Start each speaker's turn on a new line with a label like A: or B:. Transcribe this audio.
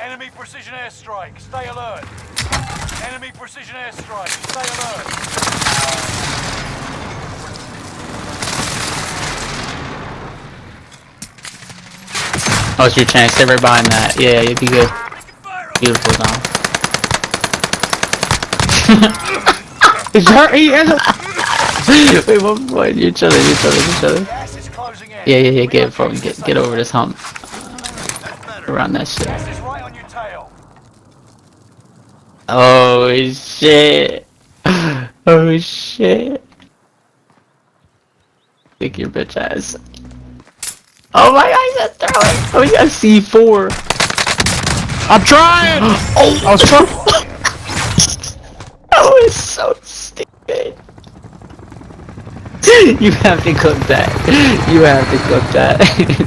A: Enemy precision airstrike. Stay alert. Enemy precision airstrike. Stay alert.
B: Oh, it's your chance. Stay right behind that. Yeah, you'd be good. Beautiful, Dom. Is that he has a Wait, one point. Each other, each other, each other.
A: Gas is closing.
B: Yeah, yeah, yeah. Get it from get get over this hump. Around that shit.
A: Right on your tail.
B: Oh shit. Oh shit. Kick your bitch ass. Oh my god, he's a throw it. Oh, he got C4.
C: I'm trying!
B: Oh,
C: I was trying.
B: that was so stupid. You have to cook that. You have to cook that.